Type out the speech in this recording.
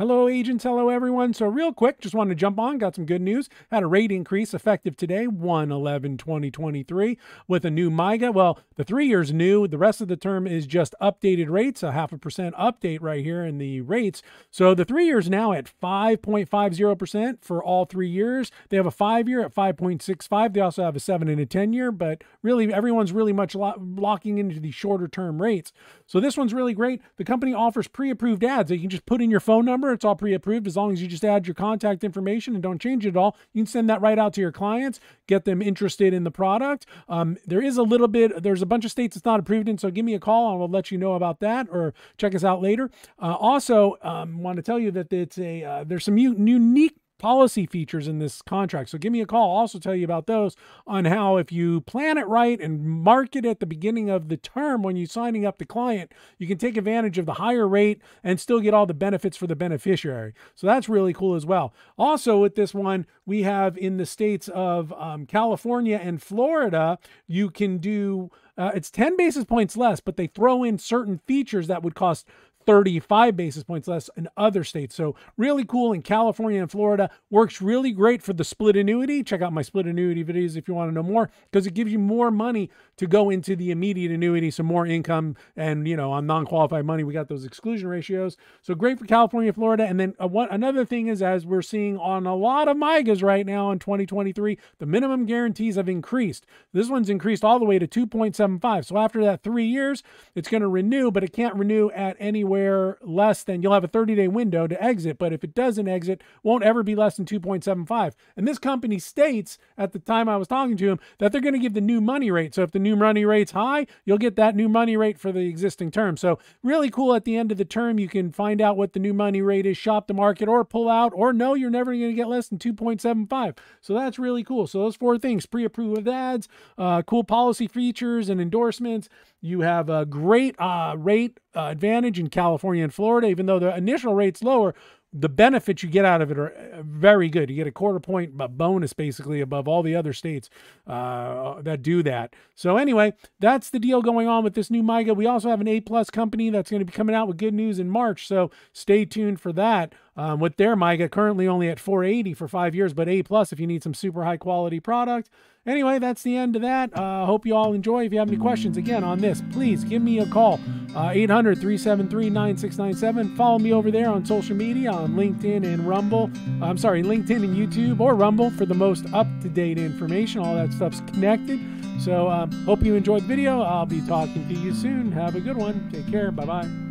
Hello, agents. Hello, everyone. So, real quick, just wanted to jump on. Got some good news. Had a rate increase effective today, 1 11 2023, with a new MYGA. Well, the three years new. The rest of the term is just updated rates, a half a percent update right here in the rates. So, the three years now at 5.50% for all three years. They have a five year at 5.65. They also have a seven and a 10 year, but really, everyone's really much lo- locking into the shorter term rates. So, this one's really great. The company offers pre approved ads that you can just put in your phone number number. It's all pre approved. As long as you just add your contact information and don't change it at all, you can send that right out to your clients, get them interested in the product. Um, there is a little bit, there's a bunch of states it's not approved in. So give me a call and we'll let you know about that or check us out later. Uh, also, um, want to tell you that it's a, uh, there's some unique policy features in this contract. So give me a call. I'll also tell you about those on how if you plan it right and mark it at the beginning of the term when you're signing up the client, you can take advantage of the higher rate and still get all the benefits for the beneficiary. So that's really cool as well. Also with this one, we have in the states of um, California and Florida, you can do uh, it's 10 basis points less, but they throw in certain features that would cost 35 basis points less in other states. So really cool in California and Florida. Works really great for the split annuity. Check out my split annuity videos if you want to know more because it gives you more money to go into the immediate annuity, some more income. And, you know, on non-qualified money, we got those exclusion ratios. So great for California, Florida. And then uh, one, another thing is as we're seeing on a lot of MYGAs right now in 2023, the minimum guarantees have increased. This one's increased all the way to 2.75. So after that three years, it's going to renew, but it can't renew at anywhere anywhere less than you'll have a 30 day window to exit, but if it doesn't exit, won't ever be less than 2.75. And this company states at the time I was talking to him that they're going to give the new money rate. So if the new money rate's high, you'll get that new money rate for the existing term. So really cool at the end of the term, you can find out what the new money rate is, shop the market or pull out, or no, you're never going to get less than 2.75. So that's really cool. So those four things, pre-approved ads, uh, cool policy features and endorsements. You have a great uh, rate uh, advantage in California and Florida, even though the initial rate's lower the benefits you get out of it are uh, very good. You get a quarter point bonus basically above all the other states uh, that do that. So anyway, that's the deal going on with this new MYGA. We also have an A plus company that's going to be coming out with good news in March. So stay tuned for that. Um, with their MYGA currently only at 480 for five years, but A plus if you need some super high quality product. Anyway, that's the end of that. Uh, hope you all enjoy. If you have any questions again on this, please give me a call. Uh, 800 373 9697. Follow me over there on social media on LinkedIn and Rumble. I'm sorry, LinkedIn and YouTube or Rumble for the most up to date information. All that stuff's connected. So, um, hope you enjoyed the video. I'll be talking to you soon. Have a good one. Take care. Bye bye.